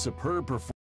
superb performance.